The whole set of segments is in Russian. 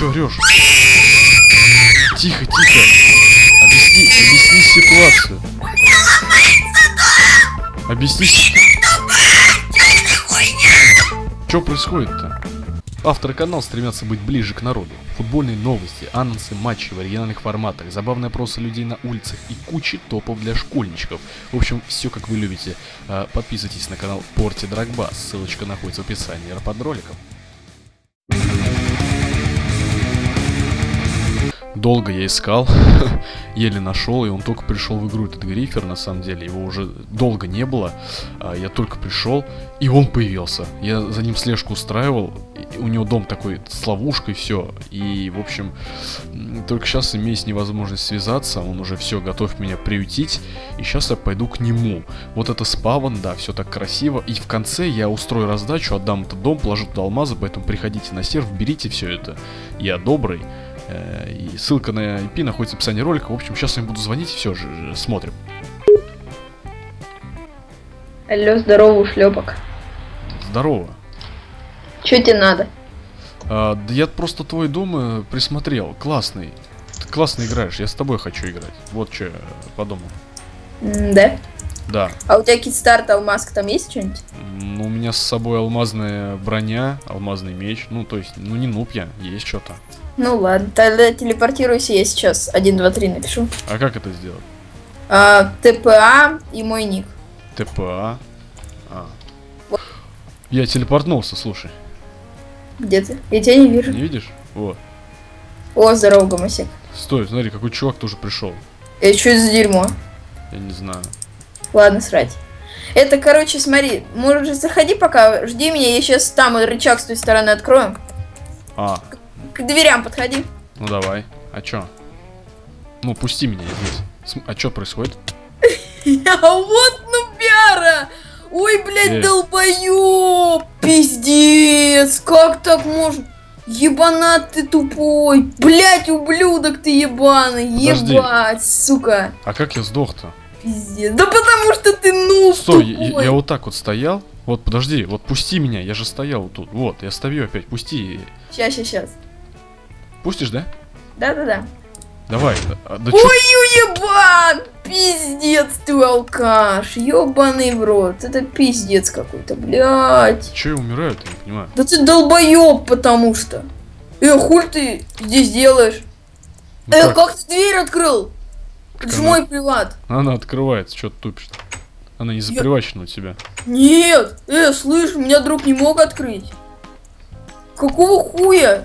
чё орёшь? Тихо, тихо. Объясни, объясни ситуацию. Объясни. Что происходит-то? Авторы канала стремятся быть ближе к народу. Футбольные новости, анонсы матчей в оригинальных форматах, забавные опросы людей на улицах и куча топов для школьничков. В общем, все как вы любите. А, Подписывайтесь на канал Порти Драгбас, ссылочка находится в описании под роликом. Долго я искал, еле нашел, и он только пришел в игру, этот грифер, на самом деле, его уже долго не было, а я только пришел, и он появился. Я за ним слежку устраивал, у него дом такой с ловушкой, все, и, в общем, только сейчас, имея с ним возможность связаться, он уже все, готов меня приютить, и сейчас я пойду к нему. Вот это спаван, да, все так красиво, и в конце я устрою раздачу, отдам этот дом, положу туда алмазы, поэтому приходите на серв, берите все это, я добрый, И ссылка на IP находится в описании ролика. В общем, сейчас я им буду звонить, все же, же, смотрим. Алло, здорово, ушлепок. Здорово. Че тебе надо? А, да я просто твой дом э, присмотрел. Классный. Ты классно играешь, я с тобой хочу играть. Вот что я подумал. М, да? Да. А у тебя китстарт, алмазка там есть что-нибудь? Ну, у меня с собой алмазная броня, алмазный меч. Ну, то есть, ну не нуб я, есть что-то. Ну ладно, тогда телепортируйся, я сейчас 1, 2, 3 напишу. А как это сделать? А, ТПА и мой ник. ТПА. А. Я телепортнулся, слушай. Где ты? Я тебя не вижу. Не видишь? Вот. О, здорово, гомосек. Стой, смотри, какой чувак тоже пришел. Это что это за дерьмо? Я не знаю. Ладно, срать. Это, короче, смотри, может заходи пока, жди меня, я сейчас там рычаг с той стороны открою. А, К дверям подходи. Ну давай. А чё? Ну, пусти меня здесь. А чё происходит? А вот нубяра! Ой, блядь, долбоёб! Пиздец! Как так можно? Ебанат ты тупой! Блять, ублюдок ты ебаный! Подожди. Ебать, сука! А как я сдох-то? Пиздец! Да потому что ты нуб Стой, я, я вот так вот стоял. Вот, подожди, вот пусти меня, я же стоял тут. Вот, я стою опять, пусти. Сейчас, сейчас, сейчас. Пустишь, да? Да-да-да. Давай. а, да Ой, уебан! Пиздец ты алкаш! Ёбаный в рот! Это пиздец какой-то, блядь! чё я умираю, ты не понимаю. Да ты долбоёб, потому что. Э, хуй ты здесь делаешь? Ну э, как? как ты дверь открыл? Это же она- мой приват. Она открывается, что ты тупишь Она не запривачена у тебя. Нет, э, слышь, меня друг не мог открыть. Какого хуя?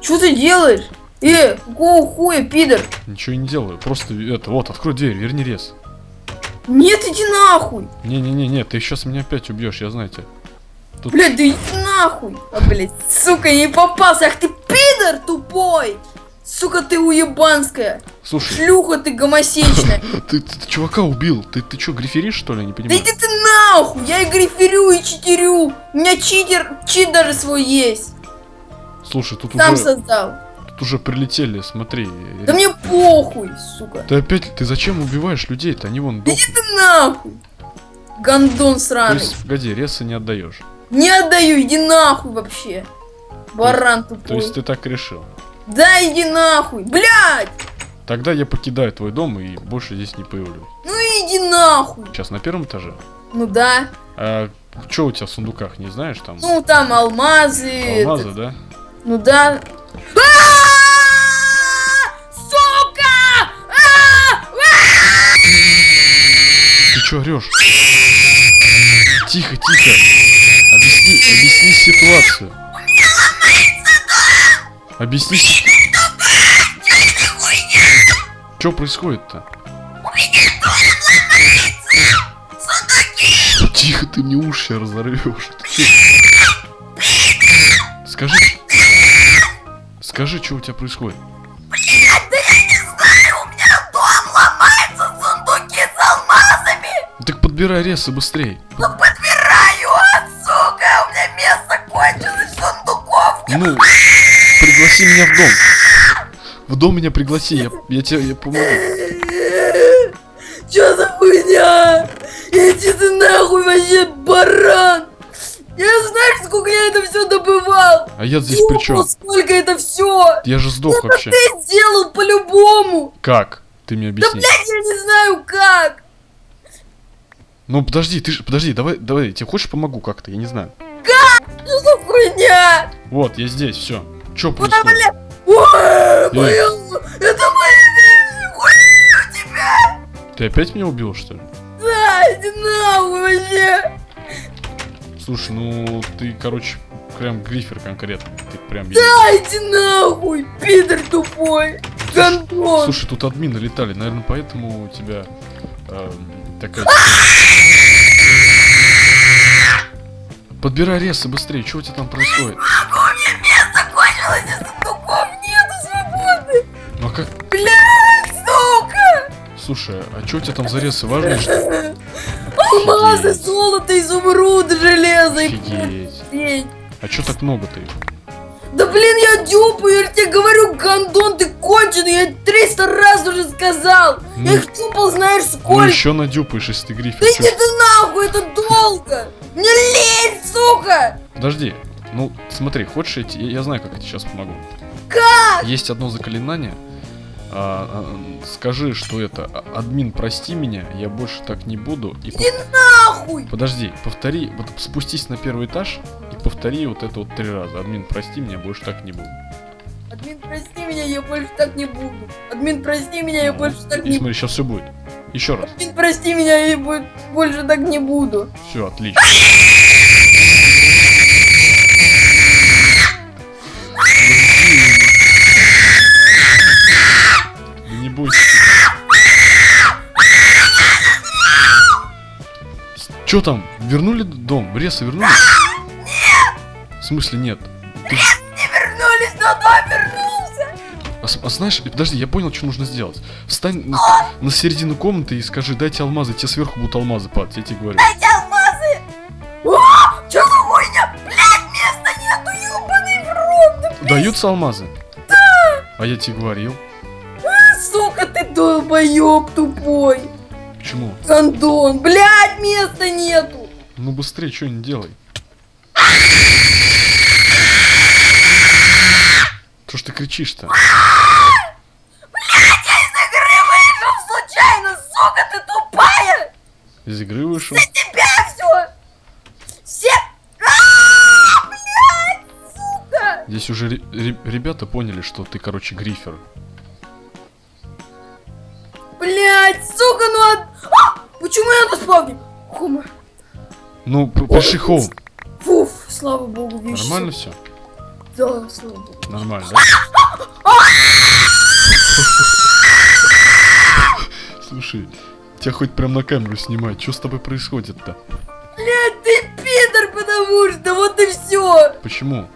Что ты делаешь? Э, какого хуя, пидор? Ничего не делаю. Просто это, вот, открой дверь, верни рез. Нет, иди нахуй. Не-не-не, ты сейчас меня опять убьешь, я знаю тебя. Тут- Блядь, да иди нахуй. А, блядь, сука, не попался. Ах ты пидор тупой. Сука, ты уебанская. Слушай, Шлюха ты гомосечная. ты, ты чувака убил. Ты, ты что, гриферишь, что ли? Я не Да понимаю. иди ты нахуй! Я и гриферю, и читерю! У меня читер, чит даже свой есть! Слушай, тут Сам уже, создал! тут уже прилетели, смотри. Да мне похуй, сука! Ты опять, ты зачем убиваешь людей-то? Они вон дохнут. иди ты нахуй! Гондон То сраный! есть, погоди, ресы не отдаешь. Не отдаю, иди нахуй вообще! Баран То тупой! есть ты так решил. Да иди нахуй! Блядь! Тогда я покидаю твой дом и больше здесь не появлюсь. Ну иди нахуй! Сейчас на первом этаже. Ну да. А что у тебя в сундуках, не знаешь там? Ну там алмазы. Алмазы, это- да? Ну да. А! Сука! А! Ты что орешь? Тихо, тихо. Объясни, объясни ситуацию. Объясни. Что происходит-то? Тихо, ты мне уши разорвешь. Чё? Скажи. Скажи, что у тебя происходит? Сундуки с алмазами! Так подбирай ресы быстрей. Ну подбираю, сука! У меня место кончилось сундуков! Ну, пригласи меня в дом. В дом меня пригласи, я, я тебе я помогу. Чё за хуйня? Иди ты нахуй вообще, баран! Я знаю, сколько я это все добывал! А я здесь при чем? сколько это все! Я же сдох вообще. Ты сделал по-любому! Как? Ты мне Да, объясни. блядь, я не знаю как! Ну подожди, ты ж, подожди, давай, давай, тебе хочешь помогу как-то, я не знаю. Что за хуйня? Вот, я здесь, все. Че происходит? бля. Ой, моя... Это моя вещь! Хуй у тебя! Ты опять меня убил, что ли? Да, иди нахуй вообще! Слушай, ну ты, короче, прям грифер конкретно. Ты прям. Да, иди нахуй, пидор тупой! Гандон! Слушай, тут админы летали, наверное, поэтому у тебя эм, такая. Подбирай ресы быстрее, что у тебя там происходит? У меня место кончилось, сундуков нету свободных! Ну а как? Блядь, сука! Слушай, а что у тебя там за ресы важные, что Алмазы, золото, изумруды, железо и. А что так много-то их? Да блин, я дюпаю, я тебе говорю, гандон, ты конченый, я 300 раз уже сказал. Ну. Я их дюпал, знаешь Ну сколько. еще надюпаешь, если ты грифер. Да чё? иди ты нахуй, это долго. Не лезь, сука. Подожди, ну смотри, хочешь я, я знаю, как я тебе сейчас помогу. Как? Есть одно заклинание. А, а, скажи, что это. а, Админ, прости меня, я больше так не буду. И пов- Нахуй. Подожди, повтори, вот спустись на первый этаж и повтори вот это вот три раза. Админ, прости меня, больше так не буду. Админ, прости меня, я больше так не буду. Админ, прости меня, я Ну, больше так не буду. смотри, сейчас все будет. Еще раз. Админ, прости меня, я бо- больше так не буду. Все, отлично. Че там? Вернули дом? Ресы вернули? В смысле нет? Ты ж- Не вернулись, но дом вернулся. А, а знаешь, подожди, я понял, что нужно сделать. Встань на, на середину комнаты и скажи, дайте алмазы, тебе сверху будут алмазы падать, я тебе говорю. Дайте алмазы. О, что за хуйня? Блядь, места нету, ебаный в рот. Да, Даются алмазы? Да! А я тебе говорил. сука, ты долбоеб тупой. Почему? Гандон, блядь, места нету. Ну быстрее, что не делай. Что ж ты кричишь-то? Я из игры вышел случайно, сука, ты тупая. Из игры вышел? За тебя все. Все... А, блядь, сука. Здесь уже ре- ре- ребята поняли, что ты, короче, грифер. Блядь, сука, ну... почему я на спавне? Хума. Ну, п- пришли хоум. Фуф, слава богу, вещи. Нормально все? Да, слава богу. Нормально, да? Слушай, тебя хоть прям на камеру снимать, что с тобой происходит-то? Блядь, ты пидор, потому что, вот и все. Почему?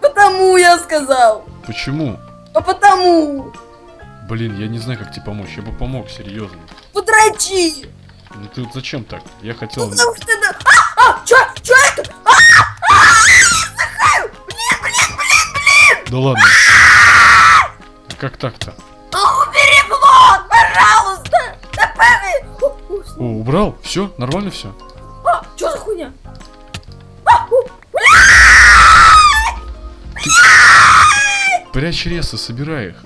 Потому я сказал. Почему? А потому. Блин, я не знаю, как тебе помочь. Я бы помог, серьезно. Подрочи. Ну ты вот зачем так? Я хотел... Потому что. А, а, чё, чё это? А, а. Блин, блин, блин, блин. Да ладно. Как так-то? А, убери блок, пожалуйста. Пэви. О, убрал? Все? Нормально все? А, чё за хуйня? А, о, Прячь ресы, собирай их.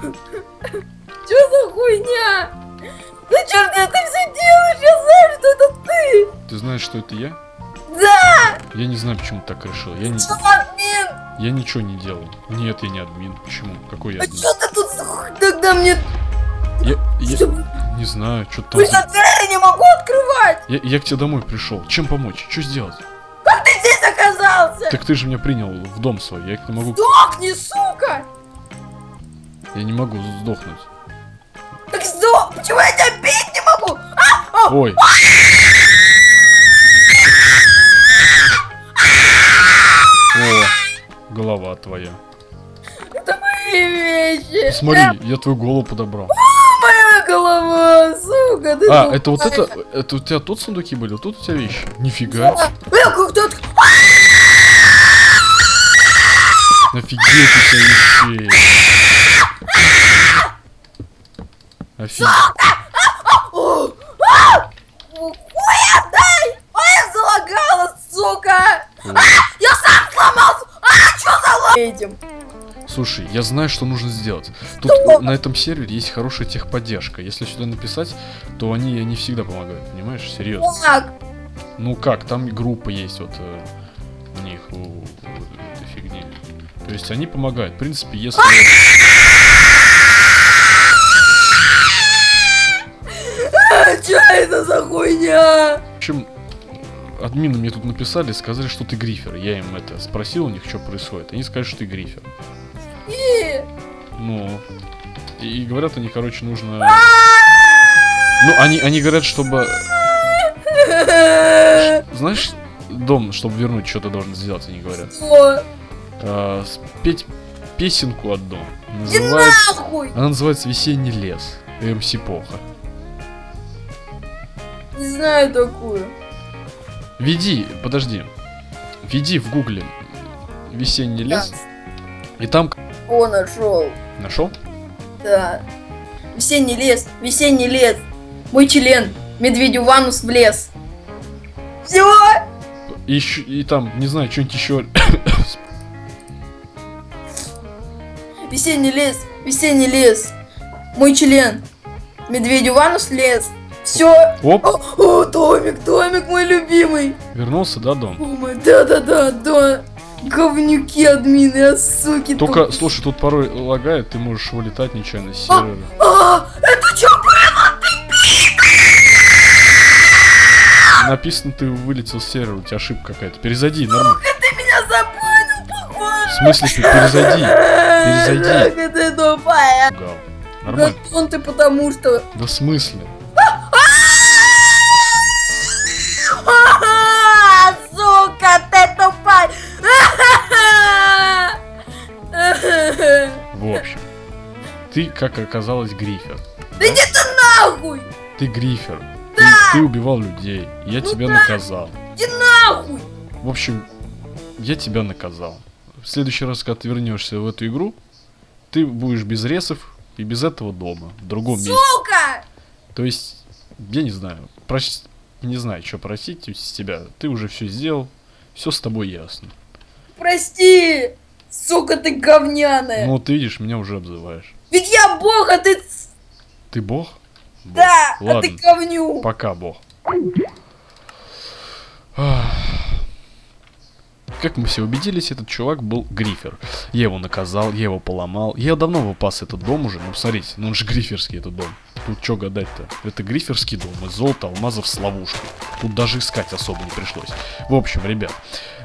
чё за хуйня? Зачем ты знаешь, что это я? Да. Я не знаю, почему ты так решил. Я, не... Что, админ? я ничего не делал. Нет, я не админ. Почему? Какой я А админ? чё ты тут тогда мне... Я, я Что, не знаю, что там... за- двери не могу открывать. Я, я к тебе домой пришел. Чем помочь? Что сделать? Как ты здесь оказался? Так ты же меня принял в дом свой. Я не могу, Сдохни, сука! я не могу сдохнуть. Так сдох! Почему я тебя бить не могу? А! А! О, голова твоя. Это мои вещи! Смотри, я твою голову подобрал. моя голова, сука! Ты А, это вот это, это у тебя тут сундуки были, тут у тебя вещи. Нифига. Э, как ты Офигеть у тебя вещей. Офигеть. О, а! О, Хуя дай! Ой, я залагала, сука! сука! Вот. Я сам сломался! А, что за ло... Этим. Слушай, я знаю, что нужно сделать. Тут Что? на этом сервере есть хорошая техподдержка. Если сюда написать, то они не всегда помогают, понимаешь? Серьезно. Как? Ну как, там группа есть вот э, у них, у, у этой фигни. То есть они помогают. В принципе, если... А, что это за хуйня? В общем, админы мне тут написали, сказали, что ты грифер. Я им это спросил у них, что происходит. Они сказали, что ты грифер. Ну, и, и говорят они, короче, нужно... Ну, они, они говорят, чтобы... Знаешь, дом, чтобы вернуть, что ты должен сделать, они говорят. Что? А, спеть песенку одну. Называется... нахуй! Она называется «Весенний лес». МС Поха. Не знаю такую. Веди, подожди. Веди в гугле «Весенний лес». И там... О, нашел. Нашел? Да. Весенний лес, весенний лес. Мой член. Медведю в анус в лес. Все? И, ещё- и там, не знаю, что-нибудь еще... Весенний лес, весенний лес. Мой член. Медведю в анус в лес. Все. Оп, О, о, домик, домик мой любимый. вернулся, да, дом? О, мой, да-да-да, да. Говнюки, админы, а суки. Только, тупые. слушай, тут порой лагает, ты можешь вылетать нечаянно с сервера. А, это что было? Написано, ты вылетел с сервера, у тебя ошибка какая-то. Перезайди, нормально. Ты меня забанил, походу. В смысле, ты перезайди. Перезайди. Как ты тупая. Гал. Нормально. Гатон ты потому что... Да в смысле? Ты, как оказалось, грифер. Да иди ты нахуй! Ты грифер. Ты, ты убивал людей. Я Ну тебя да. наказал. Иди нахуй! В общем, я тебя наказал. В следующий раз, когда ты вернешься в эту игру, ты будешь без ресов и без этого дома, в другом месте. Сука! То есть, я не знаю, проч- не знаю, что просить с тебя. Ты уже все сделал, все с тобой ясно. Прости! Сука, ты говняная! Ну, вот ты видишь, меня уже обзываешь. Ведь я бог, а ты... Ты бог? Бог. Да, а ты Ладно, говню! пока бог. Ах. Как мы все убедились, этот чувак был грифер. Я его наказал, я его поломал. Я давно выпас этот дом уже. Ну, смотрите, ну он же гриферский этот дом. Тут что гадать-то? Это гриферский дом из золота, алмазов с ловушкой. Тут даже искать особо не пришлось. В общем, ребят,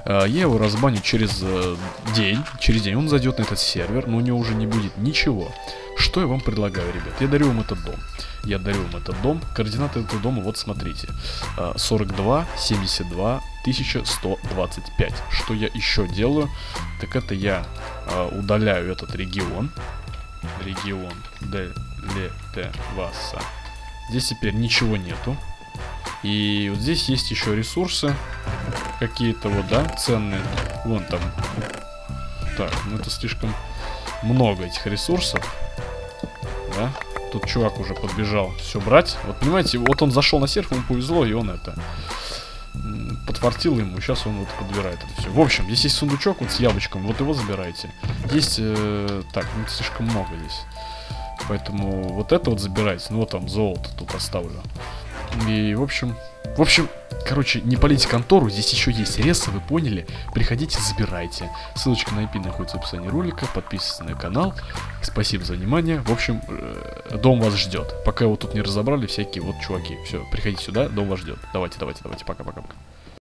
э, я его разбаню через э, день. Через день он зайдет на этот сервер, но у него уже не будет ничего. Что я вам предлагаю, ребят? Я дарю вам этот дом. Я дарю вам этот дом. Координаты этого дома, вот смотрите. Э, 42 72 1125. Что я еще делаю? Так это я э, удаляю этот регион. Регион Делетеваса. Здесь теперь ничего нету. И вот здесь есть еще ресурсы. Какие-то вот, да, ценные. Вон там. Так, ну это слишком много этих ресурсов. Да? Тут чувак уже подбежал все брать. Вот понимаете, вот он зашел на серф, ему повезло, и он это подфартил ему, сейчас он вот подбирает это все. В общем, здесь есть сундучок вот с яблочком, вот его забирайте. Есть, э, так, ну слишком много здесь. Поэтому вот это вот забирайте. Ну вот там золото тут оставлю. И, в общем, в общем, короче, не полите контору, здесь еще есть ресы, вы поняли? Приходите, забирайте. Ссылочка на IP находится в описании ролика, подписывайтесь на канал. Спасибо за внимание. В общем, э, дом вас ждет. Пока его тут не разобрали всякие вот чуваки. Все, приходите сюда, дом вас ждет. Давайте, давайте, давайте, пока-пока-пока.